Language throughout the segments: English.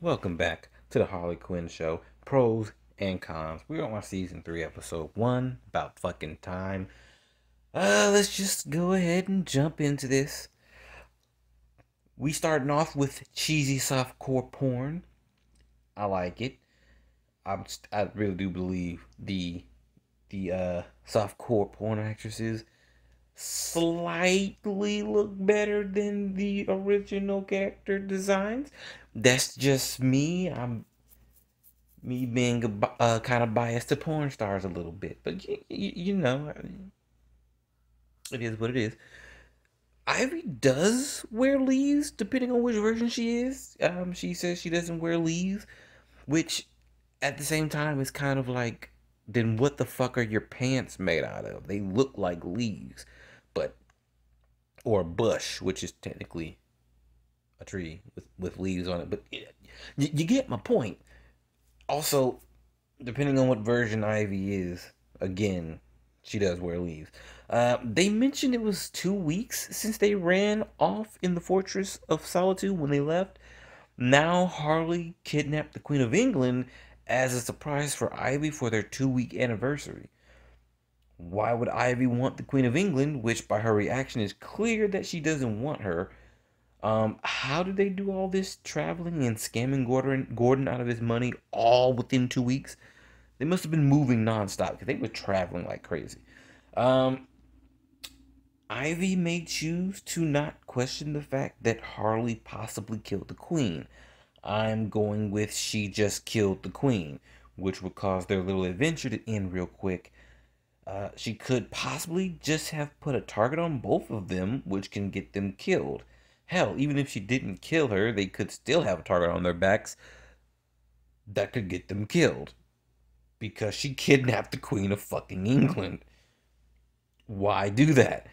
Welcome back to the Harley Quinn show. Pros and cons. We're on season three, episode one. About fucking time. Uh, let's just go ahead and jump into this. We starting off with cheesy softcore porn. I like it. I'm, I really do believe the the uh softcore porn actresses slightly look better than the original character designs. That's just me. I'm me being uh, kind of biased to porn stars a little bit, but you, you, you know, it is what it is. Ivy does wear leaves, depending on which version she is. Um, she says she doesn't wear leaves, which at the same time is kind of like, then what the fuck are your pants made out of? They look like leaves, but or a bush, which is technically a tree with with leaves on it. But it, you, you get my point. Also, depending on what version Ivy is, again, she does wear leaves. Uh, they mentioned it was two weeks since they ran off in the Fortress of Solitude when they left. Now Harley kidnapped the Queen of England as a surprise for Ivy for their two week anniversary. Why would Ivy want the Queen of England, which by her reaction is clear that she doesn't want her? Um, how did they do all this traveling and scamming Gordon, Gordon out of his money all within two weeks? They must have been moving nonstop because they were traveling like crazy. Um, Ivy may choose to not question the fact that Harley possibly killed the Queen. I'm going with she just killed the Queen, which would cause their little adventure to end real quick. Uh, she could possibly just have put a target on both of them, which can get them killed. Hell, even if she didn't kill her, they could still have a target on their backs that could get them killed. Because she kidnapped the Queen of fucking England. Why do that?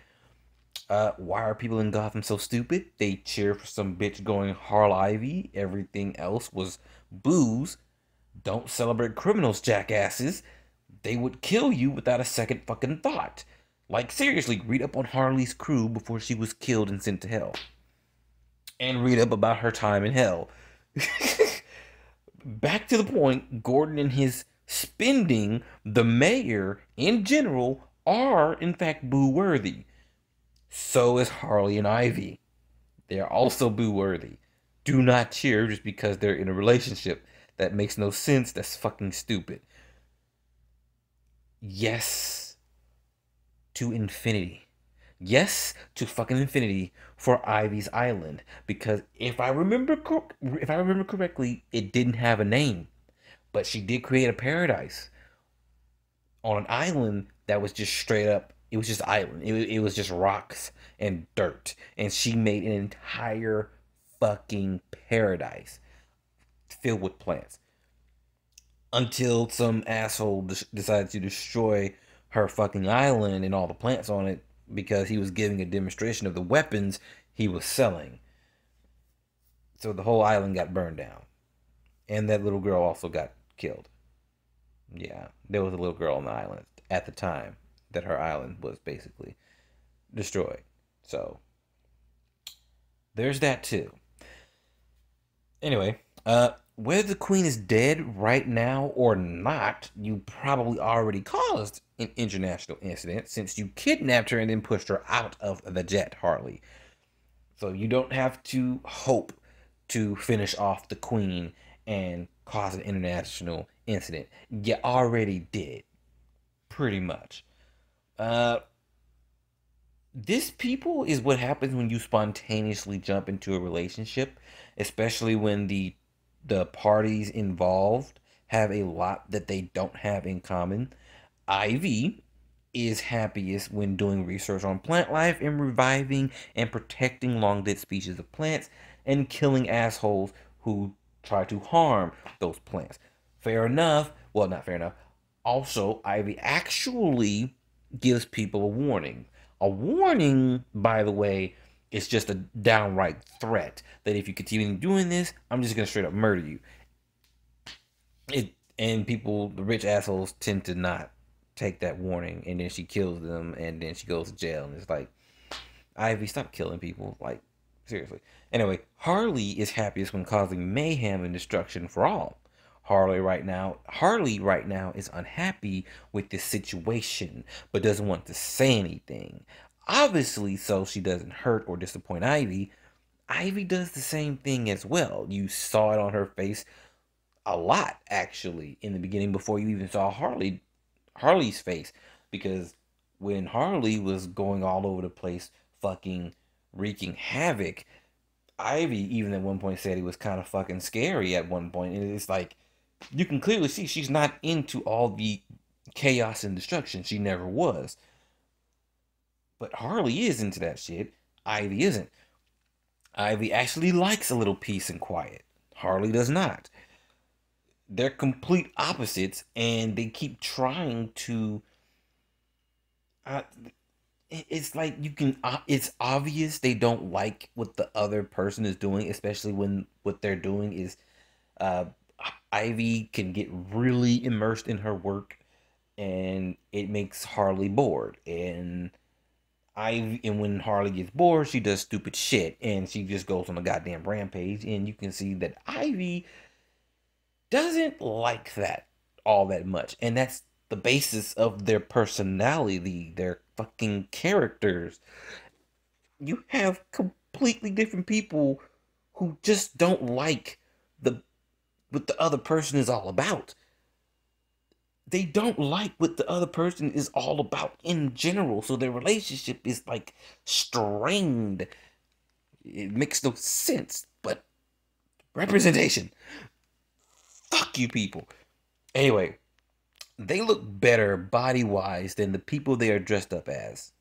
Uh, why are people in Gotham so stupid? They cheer for some bitch going Harl Ivy. Everything else was booze. Don't celebrate criminals, jackasses. They would kill you without a second fucking thought. Like, seriously, read up on Harley's crew before she was killed and sent to hell and read up about her time in hell. Back to the point, Gordon and his spending, the mayor in general, are in fact boo worthy. So is Harley and Ivy. They are also boo worthy. Do not cheer just because they're in a relationship. That makes no sense. That's fucking stupid. Yes to infinity. Yes to fucking infinity for Ivy's Island because if I remember if I remember correctly, it didn't have a name, but she did create a paradise on an island that was just straight up. It was just island. It, it was just rocks and dirt, and she made an entire fucking paradise filled with plants. Until some asshole decided to destroy her fucking island and all the plants on it because he was giving a demonstration of the weapons he was selling. So the whole island got burned down. And that little girl also got killed. Yeah, there was a little girl on the island at the time that her island was basically destroyed. So there's that too. Anyway, uh whether the queen is dead right now or not, you probably already caused an international incident since you kidnapped her and then pushed her out of the jet, Harley. So you don't have to hope to finish off the queen and cause an international incident. You already did, pretty much. Uh, this people is what happens when you spontaneously jump into a relationship, especially when the the parties involved have a lot that they don't have in common. Ivy is happiest when doing research on plant life and reviving and protecting long dead species of plants and killing assholes who try to harm those plants. Fair enough. Well, not fair enough. Also, Ivy actually gives people a warning. A warning, by the way, it's just a downright threat that if you continue doing this, I'm just gonna straight up murder you. It and people, the rich assholes, tend to not take that warning, and then she kills them, and then she goes to jail, and it's like, Ivy, stop killing people. Like, Seriously. Anyway, Harley is happiest when causing mayhem and destruction for all. Harley right now, Harley right now is unhappy with this situation, but doesn't want to say anything. Obviously, so she doesn't hurt or disappoint Ivy. Ivy does the same thing as well. You saw it on her face a lot actually in the beginning before you even saw Harley Harley's face because when Harley was going all over the place fucking wreaking havoc Ivy even at one point said he was kind of fucking scary at one point. and it's like you can clearly see she's not into all the chaos and destruction she never was but Harley is into that shit. Ivy isn't. Ivy actually likes a little peace and quiet. Harley does not. They're complete opposites and they keep trying to uh, it's like you can uh, it's obvious they don't like what the other person is doing especially when what they're doing is uh ivy can get really immersed in her work and it makes harley bored and I and when Harley gets bored, she does stupid shit and she just goes on a goddamn rampage. And you can see that Ivy doesn't like that all that much. And that's the basis of their personality, their fucking characters. You have completely different people who just don't like the what the other person is all about. They don't like what the other person is all about in general, so their relationship is like strained. It makes no sense, but representation. Fuck you people. Anyway, they look better body wise than the people they are dressed up as.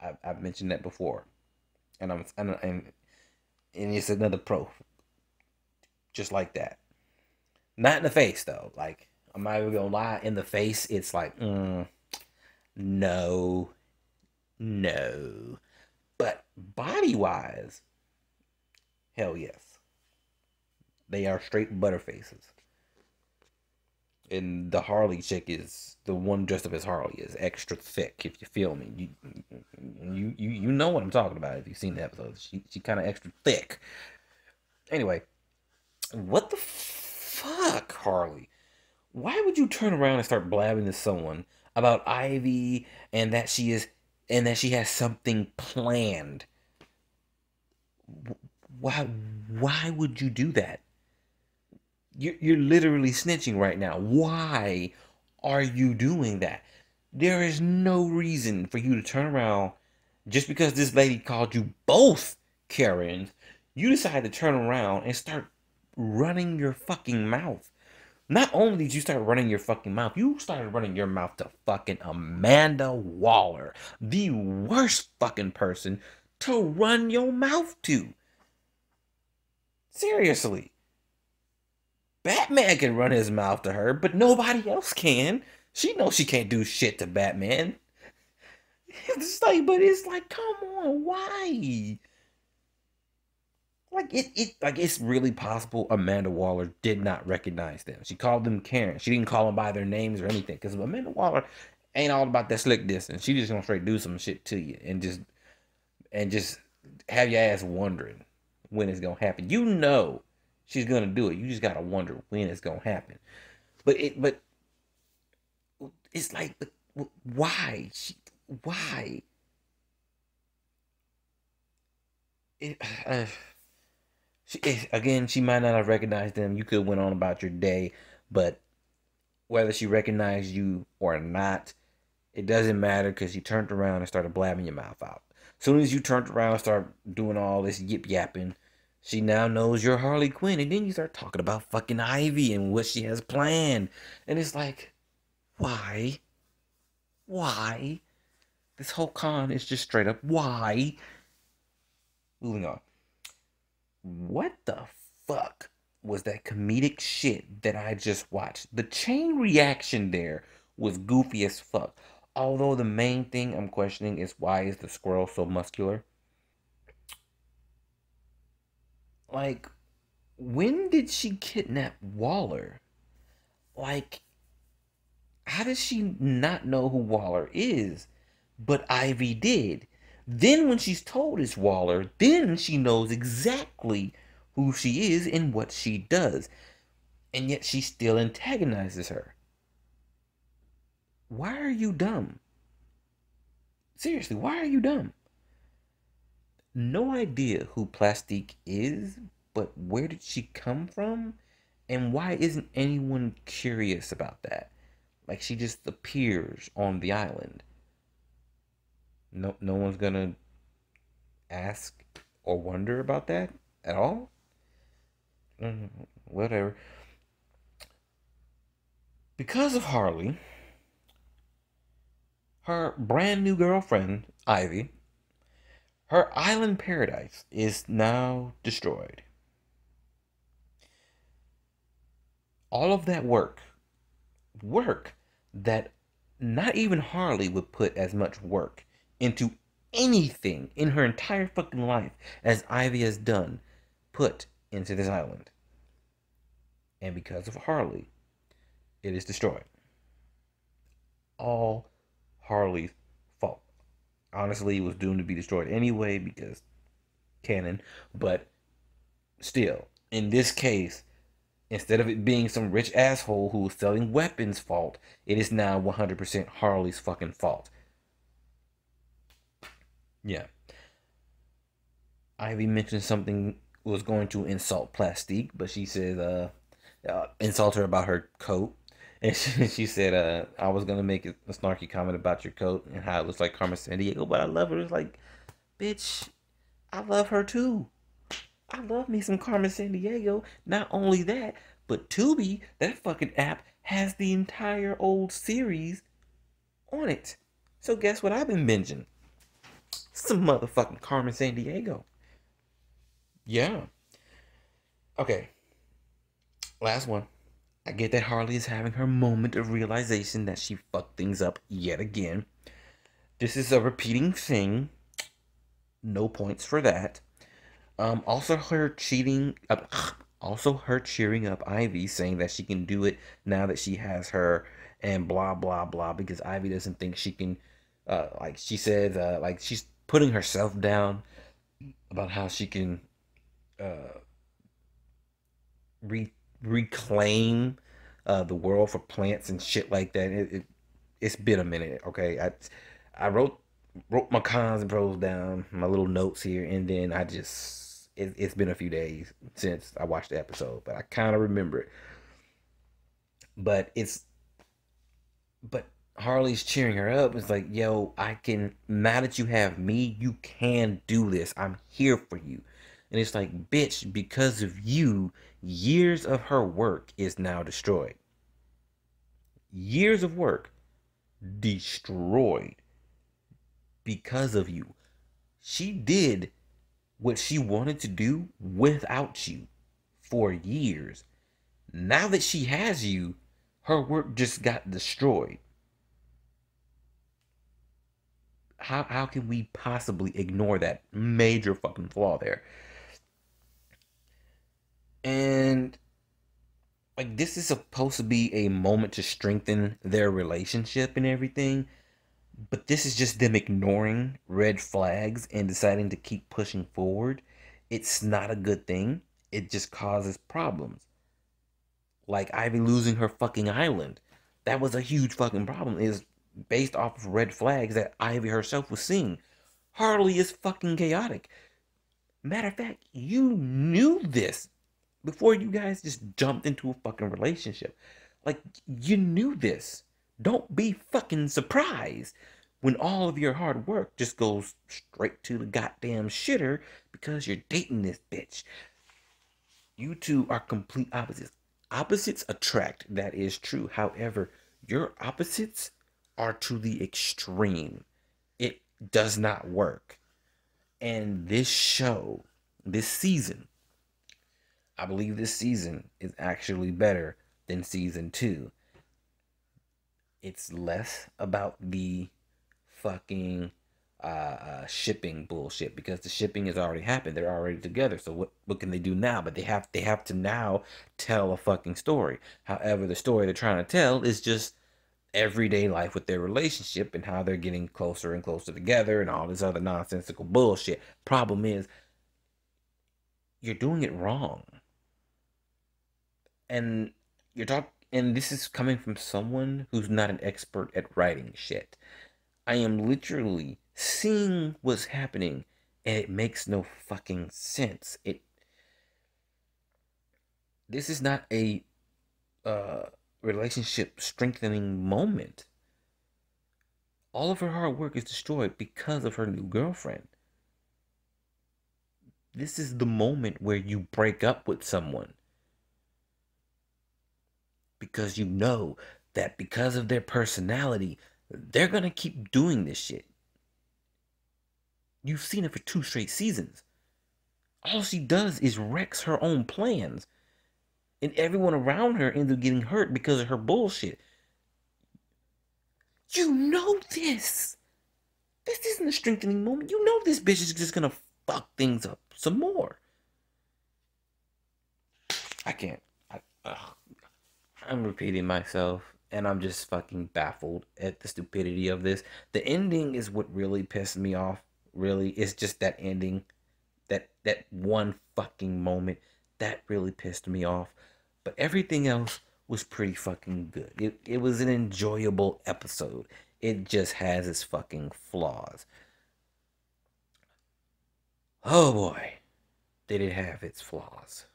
I've, I've mentioned that before, and I'm and and, and it's another pro. Just like that. Not in the face though. Like I'm not even gonna lie. In the face, it's like, mm, no, no. But body wise, hell yes. They are straight butterfaces. And the Harley chick is the one dressed up as Harley is extra thick. If you feel me, you you you, you know what I'm talking about if you've seen the episode. She she kind of extra thick. Anyway, what the fuck, Harley? Why would you turn around and start blabbing to someone about Ivy and that she is and that she has something planned? Why why would you do that? You're, you're literally snitching right now. Why are you doing that? There is no reason for you to turn around just because this lady called you both Karens. You decide to turn around and start running your fucking mouth. Not only did you start running your fucking mouth, you started running your mouth to fucking Amanda Waller, the worst fucking person to run your mouth to. Seriously. Batman can run his mouth to her, but nobody else can. She knows she can't do shit to Batman. It's like, but it's like, come on, why? Like it, it, like it's really possible Amanda Waller did not recognize them. She called them Karen. She didn't call them by their names or anything. Because Amanda Waller ain't all about that slick distance. She just gonna straight do some shit to you and just and just have your ass wondering when it's gonna happen. You know she's gonna do it. You just gotta wonder when it's gonna happen. But it, but it's like, but why? She, why? It, uh, she, it, again, she might not have recognized them. You could went on about your day, but whether she recognized you or not, it doesn't matter because you turned around and started blabbing your mouth out. As soon as you turned around and started doing all this yip yapping, she now knows you're Harley Quinn, and then you start talking about fucking Ivy and what she has planned. And it's like, why? Why? This whole con is just straight up why? Moving on. What the fuck was that comedic shit that I just watched? The chain reaction there was goofy as fuck. Although the main thing I'm questioning is why is the squirrel so muscular? like when did she kidnap Waller? Like how does she not know who Waller is? But Ivy did. Then, when she's told it's Waller, then she knows exactly who she is and what she does. And yet she still antagonizes her. Why are you dumb? Seriously, why are you dumb? No idea who Plastique is, but where did she come from? And why isn't anyone curious about that? Like she just appears on the island. No no one's gonna ask or wonder about that at all? Mm, whatever. Because of Harley, her brand new girlfriend, Ivy, her island paradise is now destroyed. All of that work, work that not even Harley would put as much work into anything in her entire fucking life as Ivy has done, put into this island. And because of Harley, it is destroyed. All Harley's fault. Honestly, it was doomed to be destroyed anyway because canon, but still, in this case, instead of it being some rich asshole who was selling weapons fault, it is now 100% Harley's fucking fault. Yeah. Ivy mentioned something was going to insult Plastique, but she said, uh, uh insult her about her coat. And she, she said, uh, I was going to make a snarky comment about your coat and how it looks like Carmen Sandiego, but I love her. It's like, bitch, I love her too. I love me some Carmen Sandiego. Not only that, but Tubi, that fucking app, has the entire old series on it. So guess what I've been binging? Some motherfucking Carmen Sandiego. Yeah. Okay. Last one. I get that Harley is having her moment of realization that she fucked things up yet again. This is a repeating thing. No points for that. Um, also her cheating, uh, also her cheering up Ivy, saying that she can do it now that she has her, and blah blah blah. Because Ivy doesn't think she can, uh, like she says, uh, like she's putting herself down about how she can, uh, re reclaim uh, the world for plants and shit like that. It, it it's been a minute, okay. I I wrote wrote my cons and pros down, my little notes here, and then I just it, it's been a few days since I watched the episode, but I kind of remember it. But it's but Harley's cheering her up. It's like, yo, I can now that you have me, you can do this. I'm here for you. And it's like, bitch, because of you, years of her work is now destroyed. Years of work destroyed because of you. She did what she wanted to do without you for years. Now that she has you, her work just got destroyed. How, how can we possibly ignore that major fucking flaw there? And like this is supposed to be a moment to strengthen their relationship and everything. But this is just them ignoring red flags and deciding to keep pushing forward. It's not a good thing. It just causes problems. Like Ivy losing her fucking island. That was a huge fucking problem. Is based off of red flags that Ivy herself was seeing. Harley is fucking chaotic. Matter of fact, you knew this before you guys just jumped into a fucking relationship. Like, you knew this. Don't be fucking surprised when all of your hard work just goes straight to the goddamn shitter because you're dating this bitch. You two are complete opposites. Opposites attract, that is true. However, your opposites are to the extreme. It does not work. And this show, this season, I believe this season is actually better than season two. It's less about the fucking uh, uh, shipping bullshit because the shipping has already happened. They're already together. So what what can they do now? But they have they have to now tell a fucking story. However, the story they're trying to tell is just everyday life with their relationship and how they're getting closer and closer together and all this other nonsensical bullshit. Problem is, you're doing it wrong. And you're talking, and this is coming from someone who's not an expert at writing shit. I am literally seeing what's happening and it makes no fucking sense. It this is not a uh relationship strengthening moment. All of her hard work is destroyed because of her new girlfriend. This is the moment where you break up with someone. Because you know that because of their personality, they're going to keep doing this shit. You've seen it for two straight seasons. All she does is wrecks her own plans. And everyone around her ends up getting hurt because of her bullshit. You know this. This isn't a strengthening moment. You know this bitch is just gonna fuck things up some more. I can't. I, I'm repeating myself, and I'm just fucking baffled at the stupidity of this. The ending is what really pissed me off. Really, it's just that ending, that that one fucking moment that really pissed me off. But everything else was pretty fucking good. It it was an enjoyable episode. It just has its fucking flaws. Oh boy, did it have its flaws.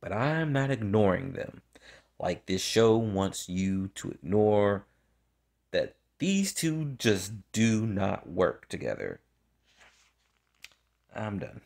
But I'm not ignoring them. Like this show wants you to ignore that these two just do not work together. I'm done.